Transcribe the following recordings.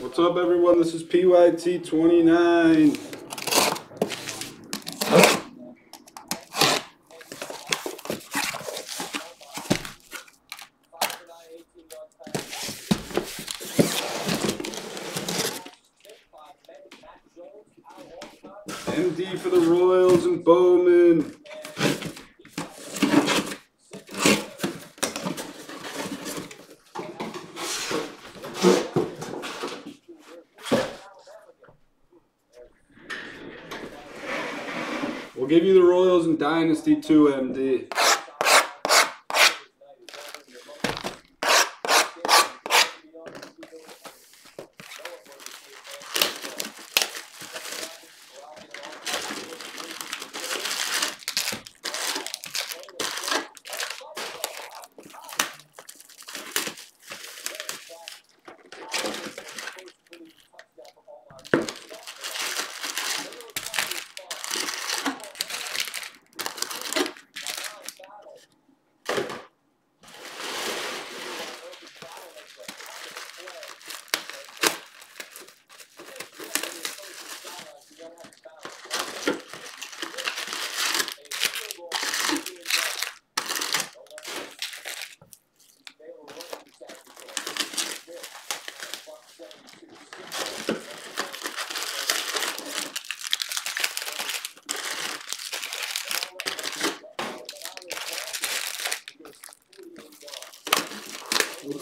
What's up, everyone? This is PYT29. 62 um, the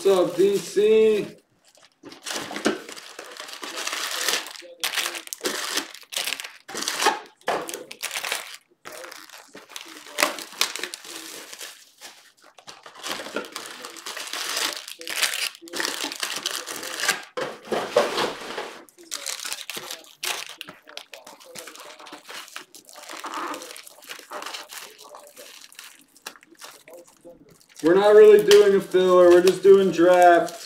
What's up, DC? Not really doing a filler, we're just doing draft.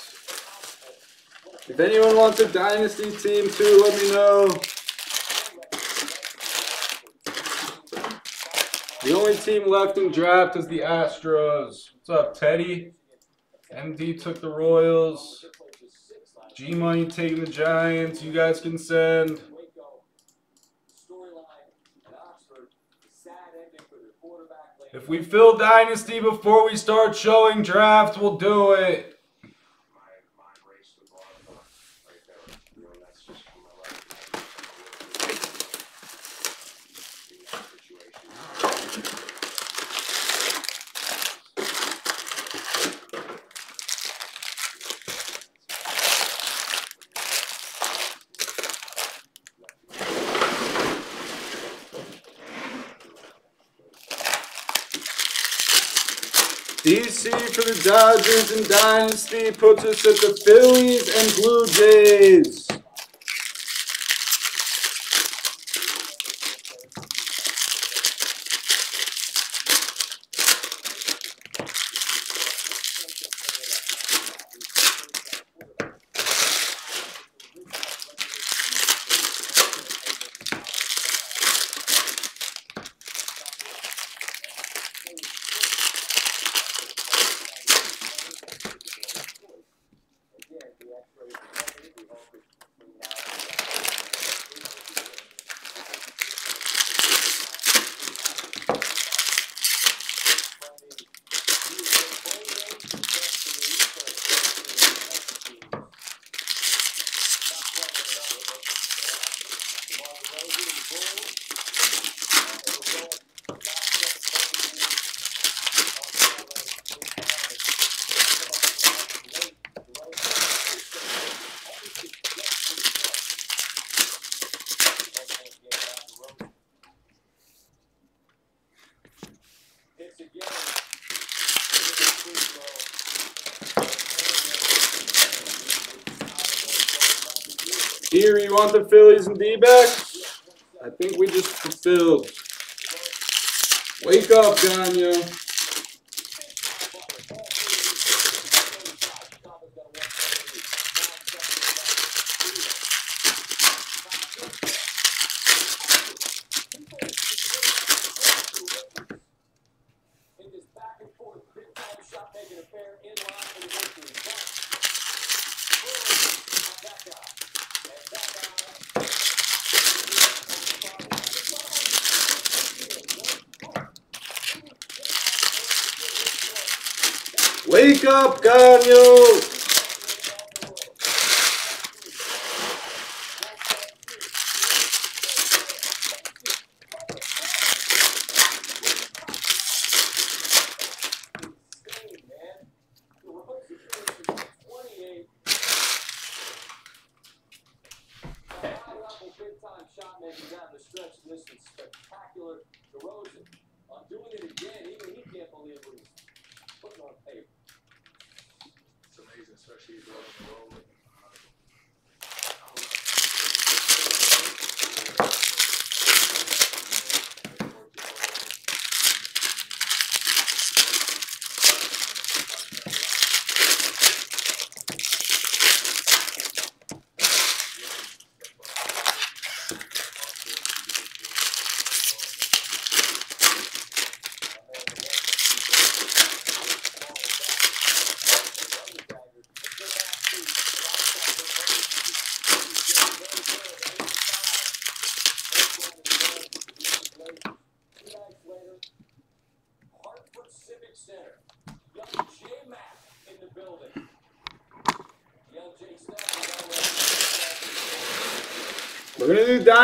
If anyone wants a dynasty team too, let me know. The only team left in draft is the Astros. What's up, Teddy? MD took the Royals. G Money taking the Giants. You guys can send. We fill Dynasty before we start showing drafts, we'll do it. DC for the Dodgers and Dynasty puts us at the Phillies and Blue Jays. Here, you want the Phillies and D-backs? I think we just fulfilled. Wake up, Gagne.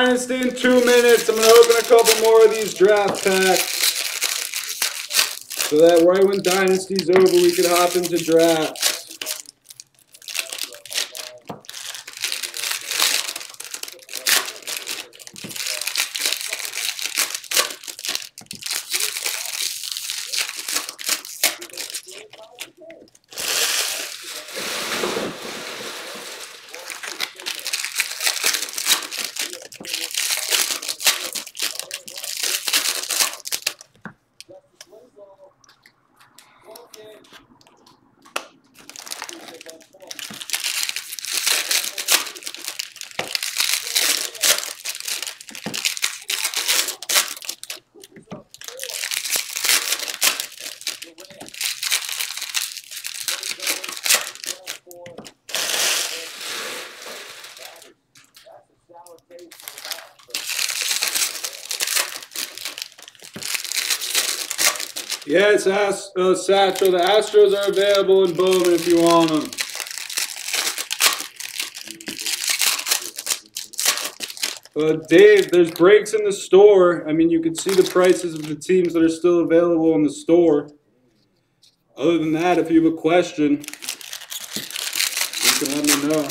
Dynasty in two minutes. I'm going to open a couple more of these draft packs. So that right when Dynasty's over, we can hop into draft. Yes, Ast uh, Satchel. The Astros are available in Bowman if you want them. Dave, there's breaks in the store. I mean, you can see the prices of the teams that are still available in the store. Other than that, if you have a question, you can let me know.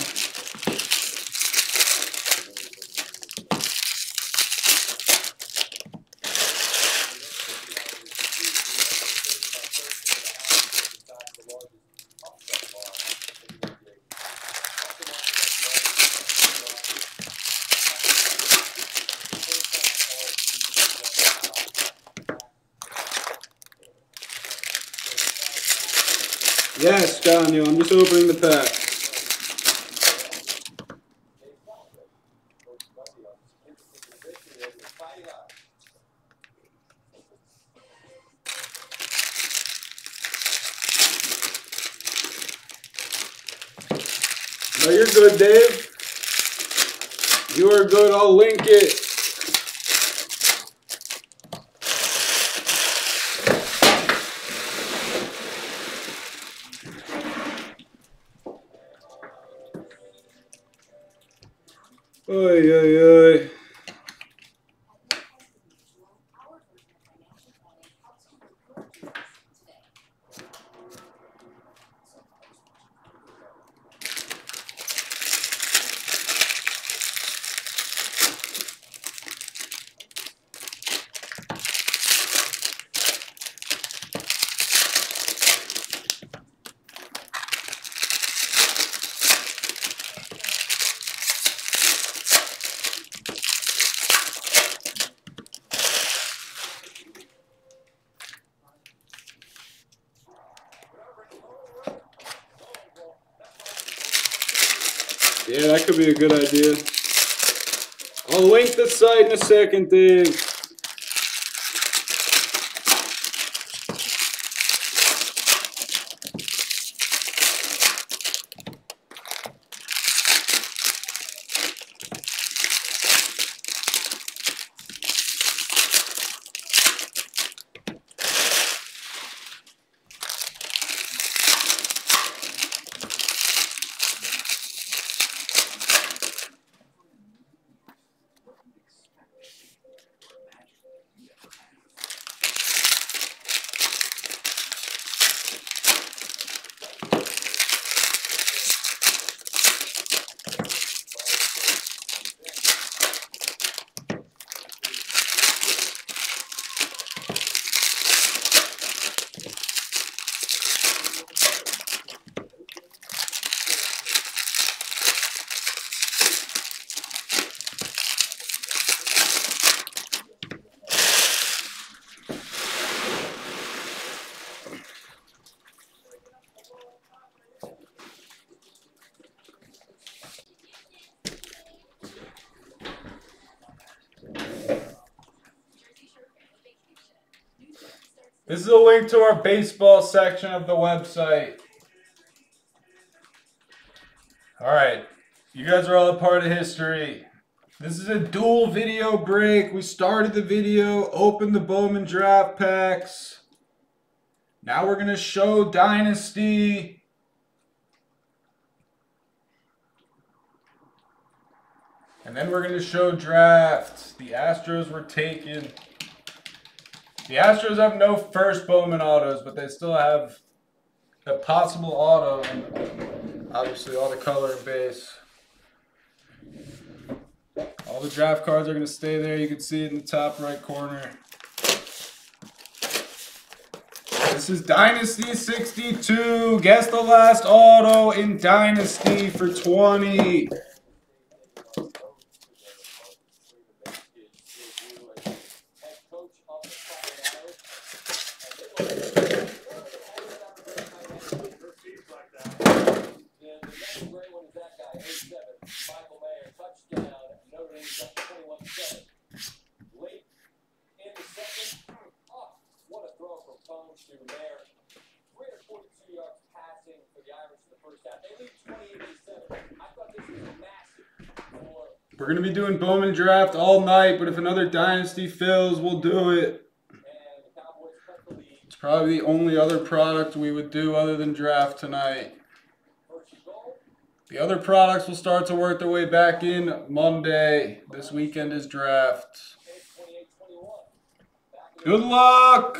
Yes, Daniel, I'm just opening the pack. No, you're good, Dave. You are good. I'll link it. Oi, oi. Could be a good idea. I'll link the site in a second, Dave. This is a link to our baseball section of the website. All right. You guys are all a part of history. This is a dual video break. We started the video, opened the Bowman draft packs. Now we're going to show Dynasty. And then we're going to show draft. The Astros were taken. The Astros have no first Bowman autos, but they still have a possible auto. And obviously all the color and base. All the draft cards are going to stay there. You can see it in the top right corner. This is Dynasty 62. Guess the last auto in Dynasty for 20. We're going to be doing Bowman Draft all night, but if another Dynasty fills, we'll do it. It's probably the only other product we would do other than Draft tonight. The other products will start to work their way back in Monday. This weekend is Draft. Good luck!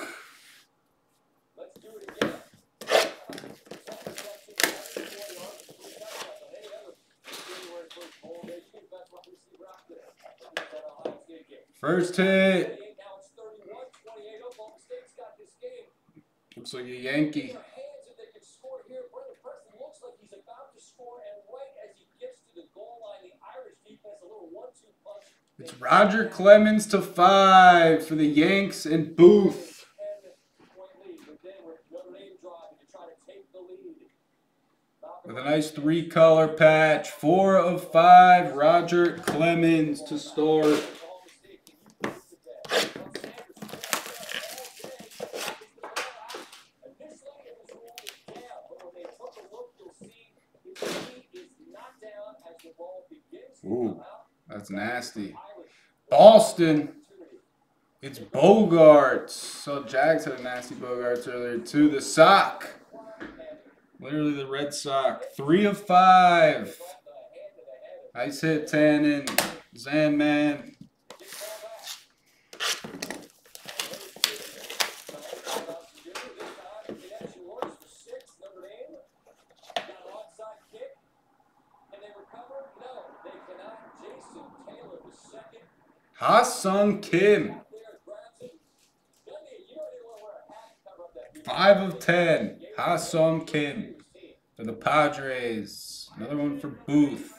First hit. Looks like a Yankee. It's Roger Clemens to five for the Yanks and Booth. With a nice three color patch. Four of five. Roger Clemens to start. That's nasty. Boston. It's Bogaerts. So Jags had a nasty Bogaerts earlier too. The sock. Literally the red sock. Three of five. Nice hit, Tannen. Zanman. Ha-Seong Kim. Five of ten. Ha-Seong Kim for the Padres. Another one for Booth.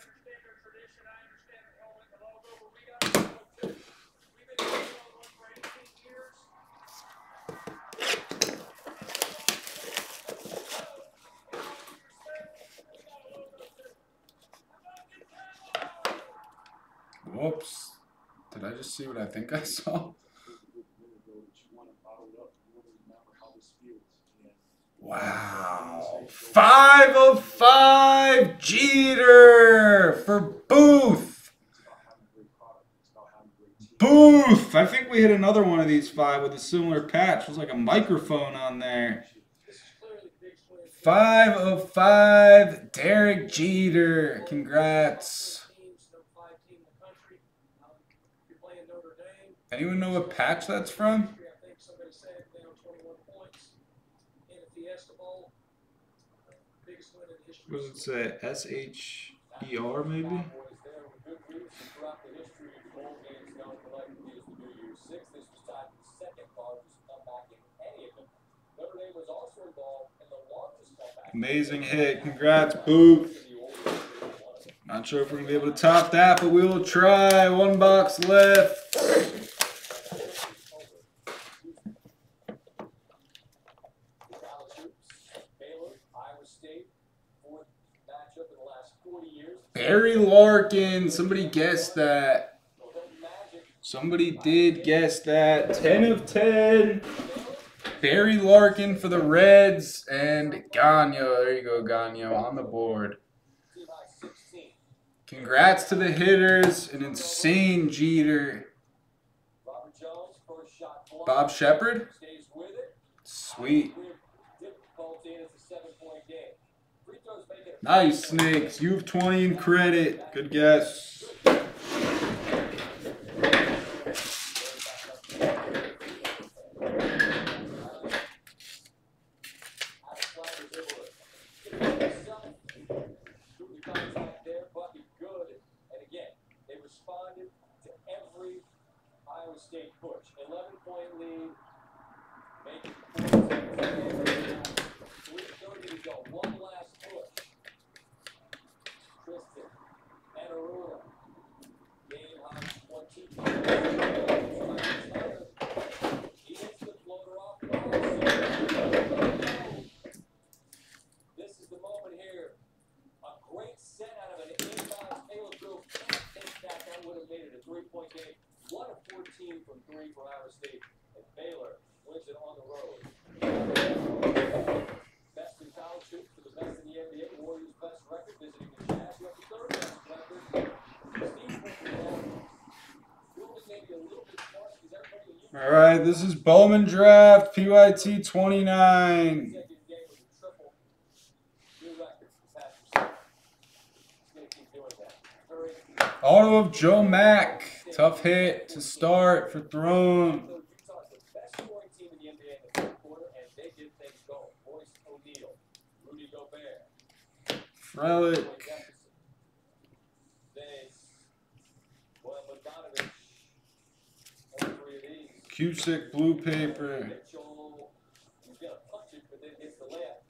Whoops. I just see what I think I saw? Wow. Five of five Jeter for Booth. Booth. I think we hit another one of these five with a similar patch. It was like a microphone on there. Five of five. Derek Jeter. Congrats. Anyone know what patch that's from? What does it say? S H E R maybe? Amazing hit. Congrats, Booth. Not sure if we're going to be able to top that, but we will try. One box left. Barry Larkin. Somebody guessed that. Somebody did guess that. 10 of 10. Barry Larkin for the Reds and Gagno. There you go, Gagno on the board. Congrats to the hitters. An insane Jeter. Bob Shepard. Sweet. Nice, Snakes. You have 20 in credit. Good guess. Iowa State push. 11 point lead. Making points. 3.30 to go. One last push. Tristan Enaruna. Game high 20. He hits the floater off. This is the moment here. A great set out of an inbound Taylor Grove. Can't think that that would have three-point game. One of 14 from three for Iowa State. And Baylor wins it on the road. Best in college hoops the best in the NBA. Warriors' best record visiting the Jazz. You have the third best record. Steve Ball. Fielding maybe a little bit sparse because everybody in All right, this is Bowman Draft, PYT 29. second game was a triple. New record for Patrick. He's going to keep doing that. Curry. Auto of Joe Mack. Tough hit to start for Throne. These. Cusick Blue Paper. Mitchell, he's gonna punch it, but then hits the layup.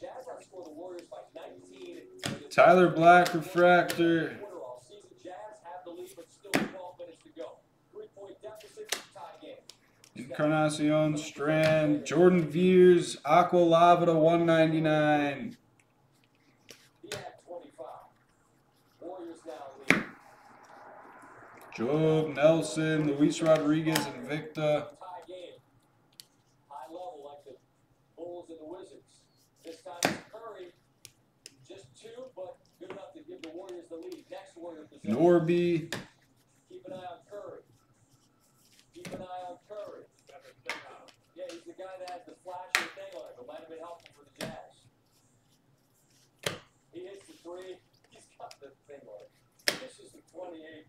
Jazz outscored the Warriors by 19. Tyler Black Refractor. Quarter all season, Jazz have the lead, but still 12 minutes to go. Three-point deficit, tie game. Encarnacion Strand. Jordan Viars. Aqua Lava to 199. He had 25. Warriors now lead. Job Nelson. Luis Rodriguez and possession. Norby. Keep an eye on Curry. Keep an eye on Curry. Yeah, he's the guy that has the flashing thing on it. It might have been helpful for the Jazz. He hits the three. He's got the thing on it. This is the 28.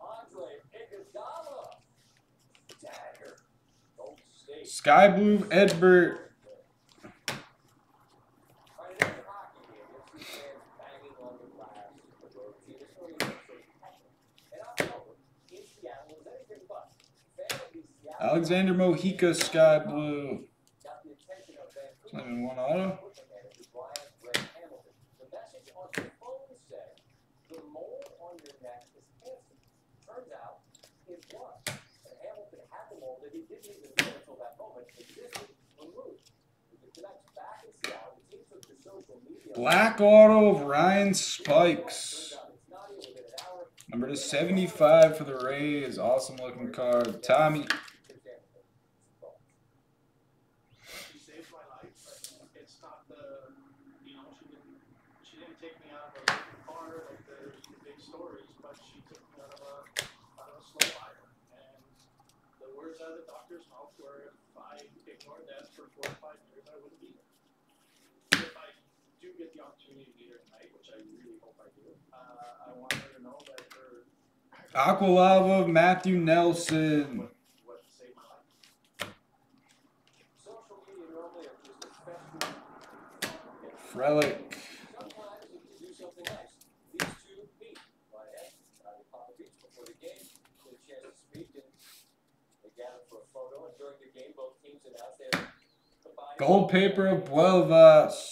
Andre Iguodala. Dagger. Sky Blue Edbert. Right in the hockey game, you'll see fans banging on the glass of the road team. It's really not so technical. And I'll tell you, in Seattle, it was anything but. Fan of these Seattle Alexander Mojica Sky Blue. got the attention of Vancouver. It's not even one auto. manager Brian Greg Hamilton. The message on the phone said, "The mole on your neck is cancer." Turns out it was, and Hamilton had the mole that he didn't even know until that moment existed removed. With the Canucks back in Seattle, the team took to social media. Black Auto of Ryan Spikes. Turns out it's not even within an hour. Number to 75 for the Rays. Awesome looking card. Tommy. she saved my life. It's not the, you know, she didn't, she didn't take me out of a car like the, the big stories, but she took me out of a, out of a slow fire. And the words out of the doctor's mouth were, if I ignored that for four or five years, I wouldn't be here. If I do get the opportunity to be here tonight, which I really hope I do, uh, I want her to know that her. Aqualava of Matheu Nelson. What, what saved my life. Social media normally are just especially Frelick. Sometimes you can do something nice. These two meet. Ryan Estes and Ivy Popovich before the game get a chance to speak and they gather for a photo. And during the game, both teams announced their combined Gold paper of Buelvas.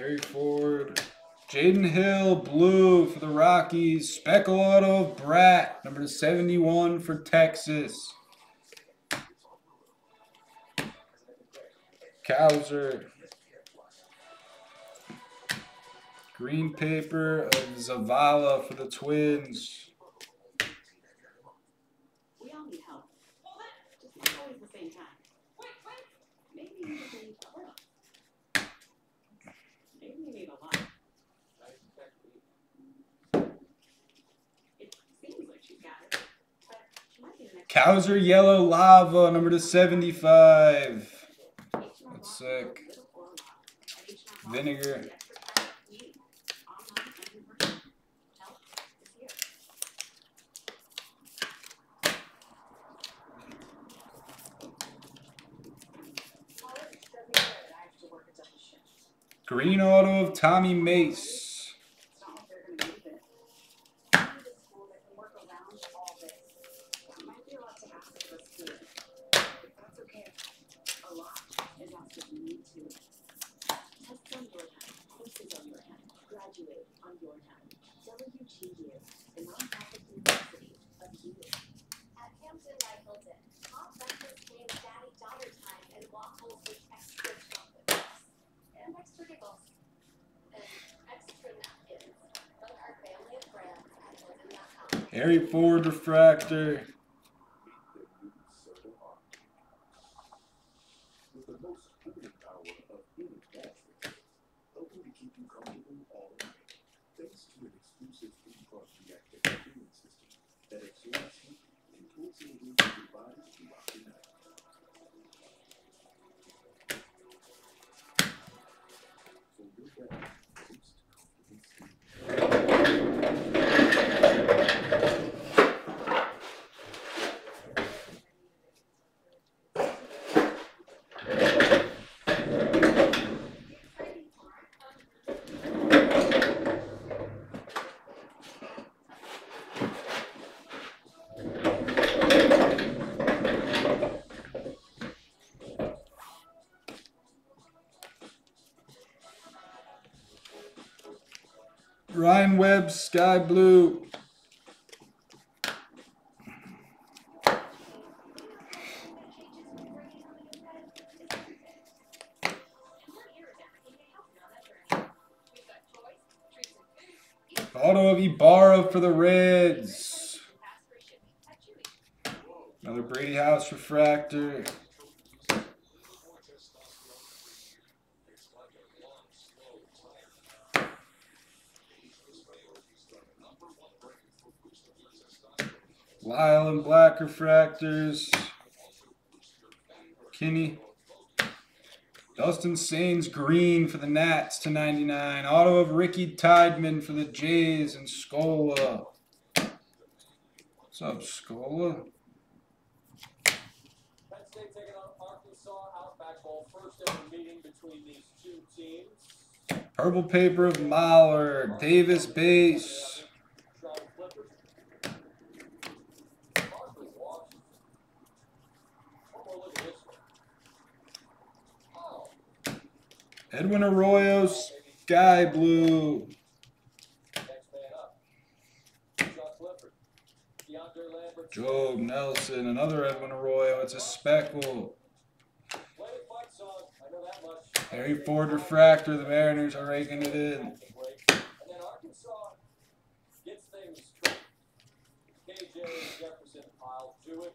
Harry Ford. Jaden Hill, blue for the Rockies. Of Bratt, number 71 for Texas. Cowser. Green paper of Zavala for the Twins. We all need help. Just always the same time. Maybe need a little. Maybe you need a lot. Nice technique. It seems like she's got it, but she might be the next. Cowser Yellow Lava, number to 75. That's sick. Vinegar. Green auto of Tommy need. Online and in person. Help is here. Well, it doesn't matter that I have to work a double shift. Green auto of Tommy Mace. It's not like they're gonna leave it. I need a school that can work around all this. That might be a lot to ask of a student. But that's okay. A lot WGU, the. Harry Ford refractor. with the most cooling power of any mattress, helping to keep you comfortable all night. Thanks to an exclusive three-part reactive cooling system that absorbs heat and cools and warms your body Ryan Webb, sky blue. Auto of Ibarra for the Reds. Another Brady House refractor. Lyle and Black refractors. Kinney. Dustin Saenz green for the Nats to 99. Auto of Ricky Tiedemann for the Jays and Scola. What's up, Scola? Purple paper of Mahler. Davis base. Sean Clifford. Marcus Washington. One more look at this one. Oh, Edwin Arroyo, sky blue. Job Nelson, another Edwin Arroyo. It's a speckle. Harry Ford refractor. The Mariners are raking it in. Jefferson, I'll do it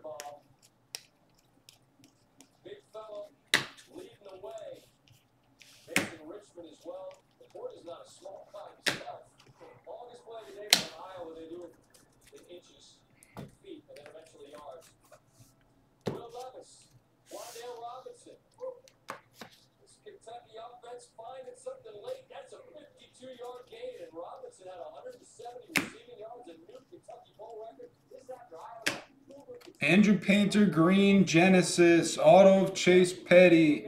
Richmond as well. The board is not a small by itself. Longest play today from Iowa, they do it in inches, in feet, and then eventually yards. Will Levis, Wan'Dale Robinson. This Kentucky offense finding something late. That's a 52-yard gain, and Robinson had 170 receiving yards, a new Kentucky bowl record. This after Iowa. Andrew Painter Green, Genesis, Auto of Chase Petty,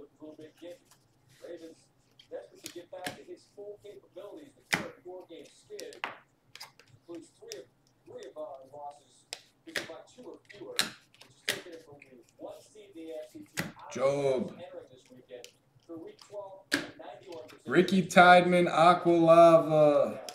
Looking for a big game. Ravens desperate to get back to his full capabilities. The current four-game skid includes three of three of our losses, by two or fewer, which is taking it from the one seed the Job. Weekend, 12, Ricky Tiedemann, Aqualava. Yeah.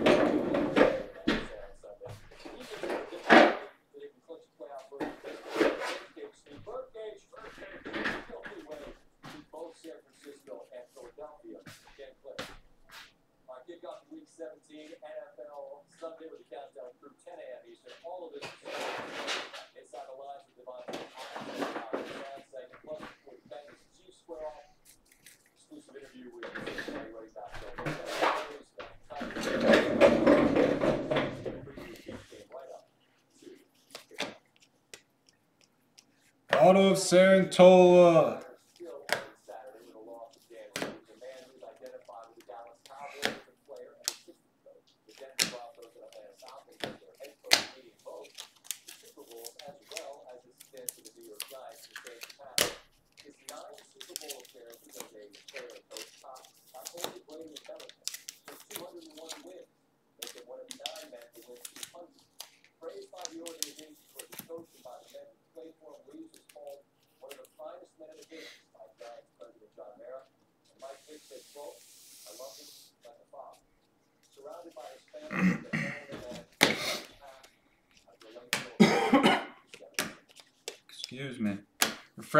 Auto of Santola.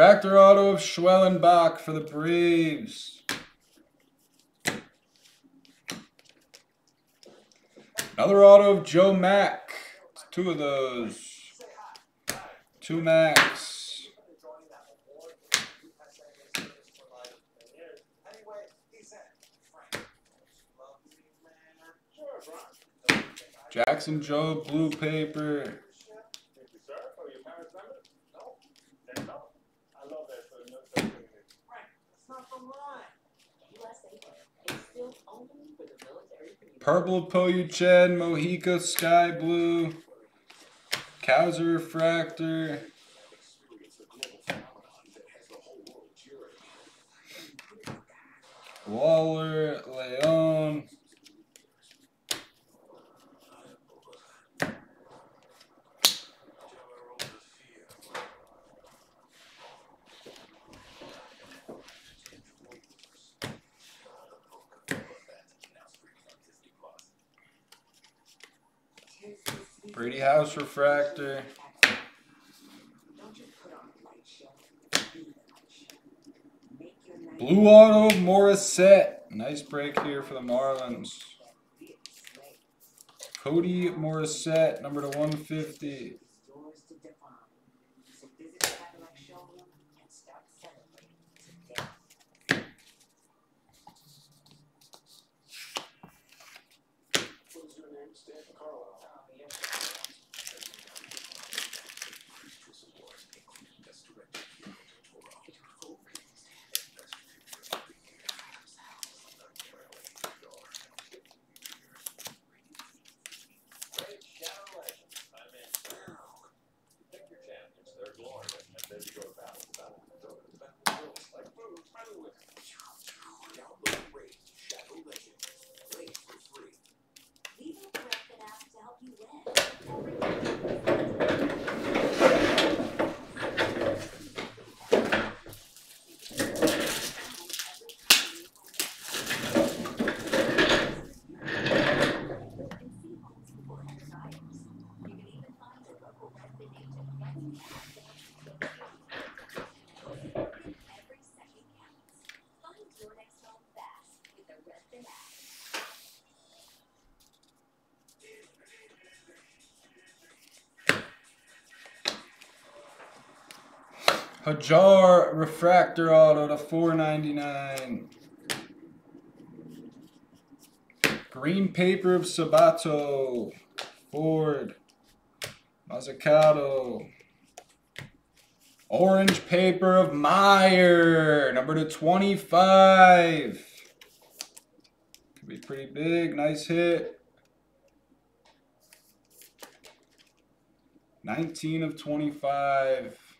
Refractor auto of Schwellenbach for the Braves. Another auto of Joe Mack. Two of those. Two Max. Jackson Jobe blue He has been in service for like 10 years. Anyway, he's in. Frank. Love you, man. Sure, Brian. Jackson Jobe blue paper. Thank you, sir. Are you Paris member? No. Then no. I love that for the Frank, that's not the line. USA is still only for the military community. Purple Poyuchen, Mojica Sky Blue. Kaiser Refractor. Experience the global phenomenon that has the whole world cheering. Waller, Leon. Brady House Refractor. Don't just put on a light show. Be the light show. Make House night Blue Auto Morissette. Nice break here for the Marlins. Cody Morissette, number to 150. It's yours to define. So visit the Cadillac showroom and start celebrating today. What's your name? Stan Carlisle. Prestigious awards, including Best Director Guillermo del Toro. It focused. and Best Picture of the Year. Unparalleled star. Great shadow legend. I'm in. You pick your champions, their glory, and then you go to battle. Battle. Battle. Battle. Like food, friendly with Download Raid Shadow Legends. Play for free. We built the Redfin app to help you win. Every second counts. Find your next home fast with the Redfin app. Hajjar Refractor Auto to 499. Green paper of Sabato. Ford. Mozzicato. Orange paper of Meyer. Number to 25. Could be pretty big. Nice hit. 19 of 25.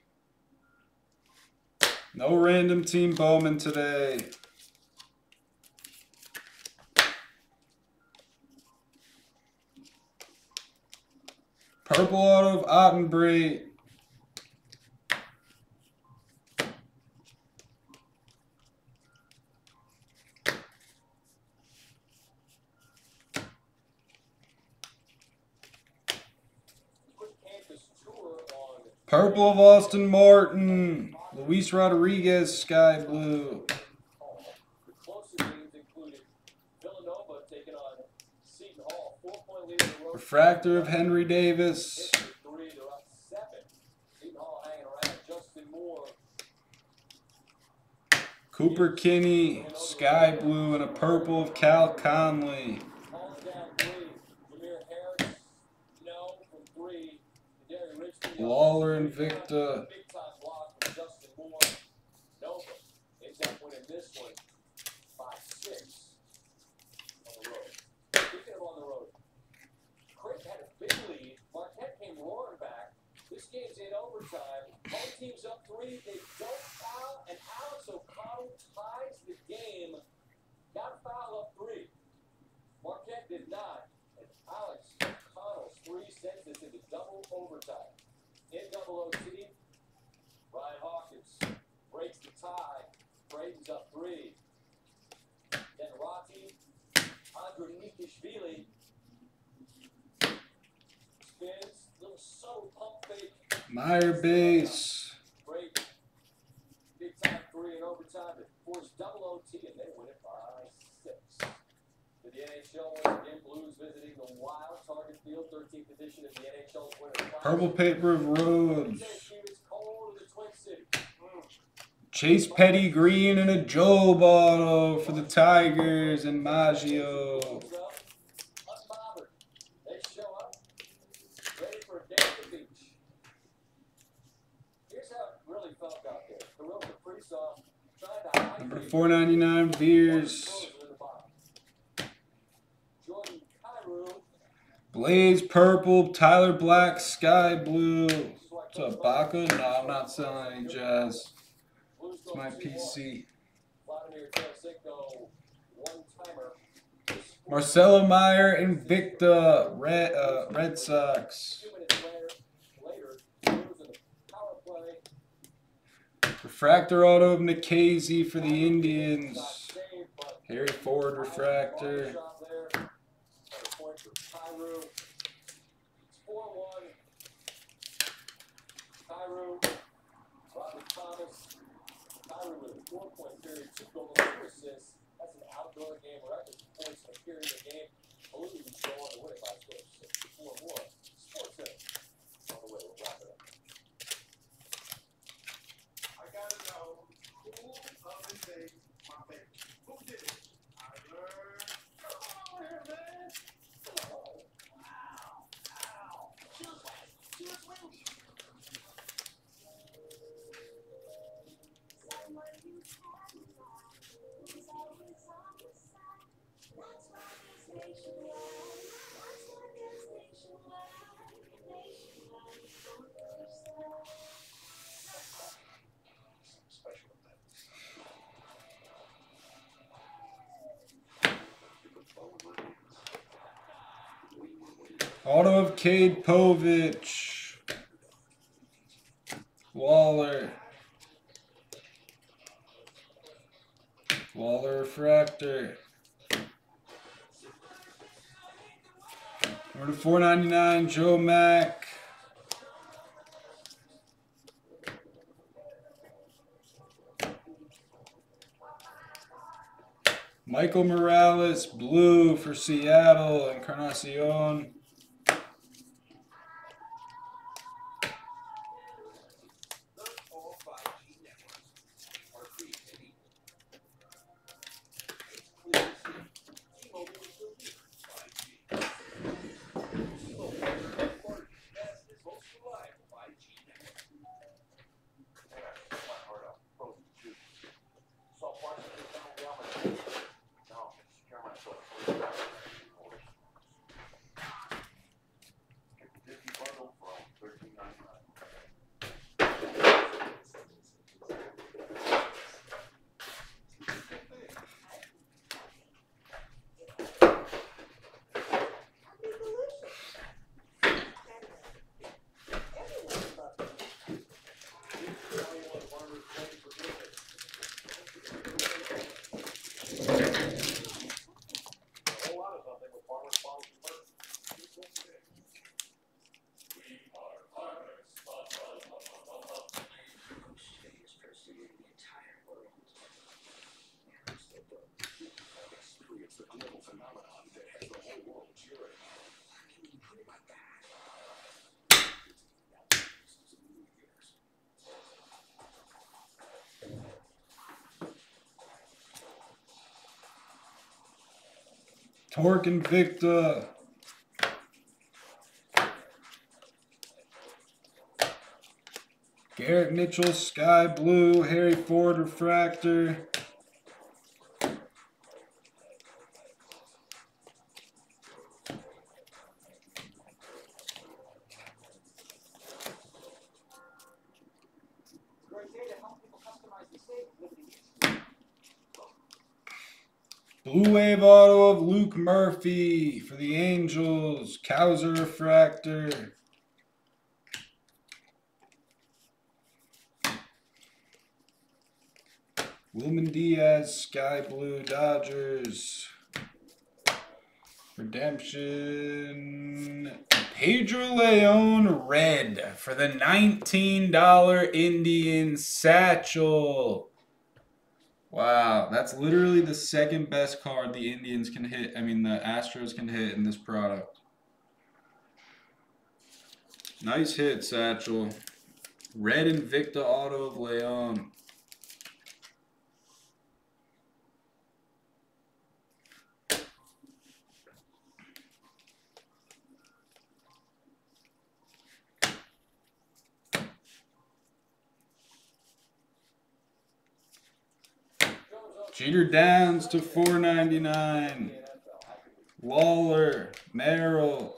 No random team Bowman today. Purple auto of on Purple of Austin Martin. Luis Rodriguez, sky blue. Refractor of Henry Davis. Cooper Kinney, sky blue, and a purple of Cal Conley. Lawlar and Victor. Big time block from Justin Moore. Nova ends up winning this one by six on the road. Speaking of on the road, Creighton had a big lead. Marquette came roaring back. This game's in overtime. Home team's up three. They don't foul, and Alex O'Connell ties the game. Got a foul up three. Marquette did not. And Alex O'Connell's three sends this into double overtime. In double OT, Braden's up three. Then Rocky, Andre Nikishvili. Spins, little subtle pump fake. Meyer base. Braden. Big time three in overtime. It forced double OT, and they win it by six. For the NHL once again, Blues visiting the Wild Target Field, 13th edition of the NHL's Winter Purple Paper Roads. Cold in the Twin Cities. Chase Petty Green and a Joe bottle for the Tigers and Maggio. Number 499 Beers. Blaze purple, Tyler Black, sky blue. What's up, Baca? No, I'm not selling any jazz. It's my PC. Vladimir Tarasenko, one-timer. Marcelo Meyer, Invicta, Red, uh, Red Sox. Two minutes later, later, Blues in the power play. Refractor auto of Nikhazy for the Indians. Shot saved, but Harry Ford refractor. Shot there. Another point for Kyrou. It's 4-1. Kyrou, Robert Thomas. Kyrou with a four-point period, two goals, two assists. That's an outdoor game record points in a period of game. Blues go on to win it by score of six four more. Auto of Cade Povich. Waller. Waller refractor. Number 499, Joe Mack. Michael Morales, blue for Seattle, Encarnacion. Not all 5G networks are created equal. It's clear to see T-Mobile is the leader in 5G. T-Mobile is the fastest, most reliable 5G network. Yeah, my heart out. Frozen juice. Saw parts of the tunnel down my face. Now I can secure myself. Get the Disney bundle for thirteen ninety nine. A whole lot of something with Farmers Bottles and Merch. Experience the global phenomenon that has the whole world cheering. Can you put it like that? It's the movie theaters. Torque Invicta. Garrett Mitchell, Sky Blue, Harry Ford Refractor. Great day to help people customize the state living Blue Wave Auto of Luke Murphy for the Angels. Cowser Refractor. Wilman Diaz, Sky Blue Dodgers. Redemption. Pedro Leon red for the $19 Indian satchel. Wow, that's literally the second best card the Indians can hit. I mean, the Astros can hit in this product. Nice hit, Satchel. Red Invicta auto of Leon. Jeter Downs to 499. Waller, Merrill,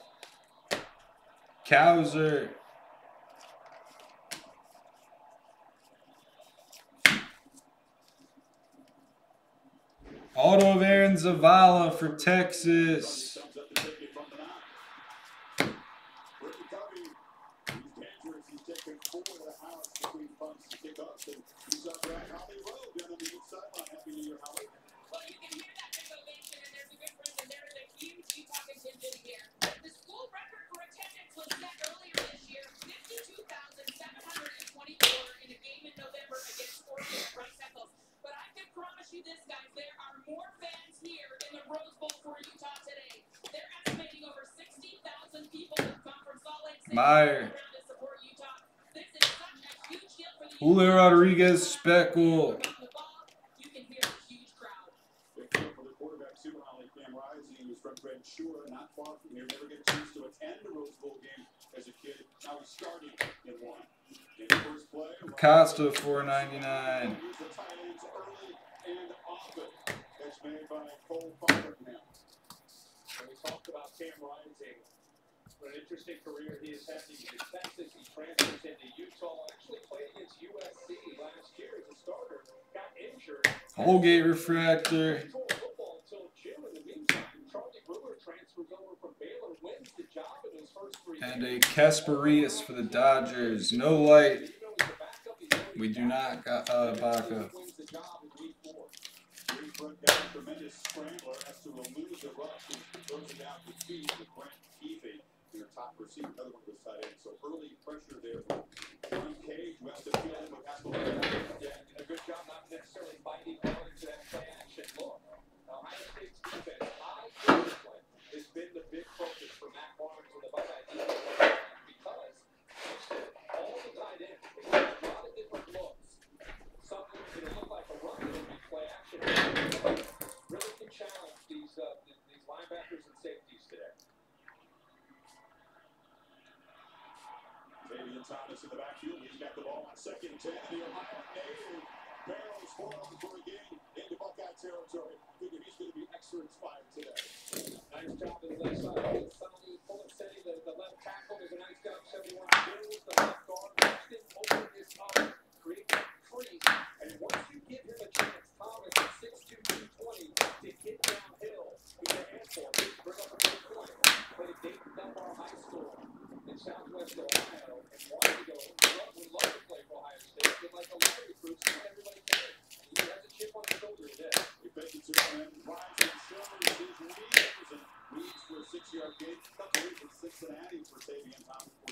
Cowser. Auto of Aaron Zavala for Texas. Thumbs up to take it from the nine. Ricky Covey, he's dangerous. He's taking four to the house between punts and kickoffs. And he's up Brad Holly Road down on the east sideline. Happy New Year, Holly. Well, you can hear that big ovation, and there's a good reason. There is a huge Utah contingent here. The school record for attendance was set earlier this year, 52,724 in a game in November against Oregon at Rice Eccles. But I can promise you this, guys, there are more fans here in the Rose Bowl for Utah today. They're estimating over 60,000 people have come from Salt Lake City Meyer. around to support Utah. This is such a huge deal for the Julio Rodriguez Speckle. Costa 499. Use the tight ends early and often. That's made by Cole Cunningham. When we talked about Cam Rising, what an interesting career he has had. He was Texas, he transfers into Utah, actually played against USC last year as a starter, got injured. Holgate Refractor. Control football until June. In the meantime, Charlie Brewer transfers over from Baylor, wins the job in his first three And a. Casparius for the Dodgers. No light. Even though he's a backup, he's already We do not got uh, Baca. wins the job in week four. Greenfoot got a tremendous scrambler, has to elude the rush and throws it down to with Brent in the top receiver, another one of those tight ends. So early pressure there from John Cage, who has to field him with Haskell. Yeah, a good job not necessarily biting down into that play action look. Now, Ohio State's defense, high discipline, has been the big focus for Matt Barnes and the Buckeyes defense because all the tight ends, have a lot of different looks. Something that's gonna look like a run, play action. Really can challenge these, uh, th- these linebackers and safeties today. Tavion Thomas in the backfield, he's got the ball on second ten, the Ohio native barrels forward for a gain into Buckeye territory. Figure he's going to be extra inspired today. Nice job on the left side. Sonny Pulicetti, the, the left tackle, does a nice job. 71 kills the left guard. Houston open this up, create that crease. And once you give him a chance, Thomas at 6'2", 220, to get downhill, he's a handful. Bring up a good point. Southwest Ohio and wanted to go would love to play for Ohio State, did like a lot of recruits, and everybody cared. And he has a chip on his shoulder today. Defensive end Ryan Silvers is Reeves. Reeves for a six-yard gain. Cuts away from Cincinnati for Tavion Thompson.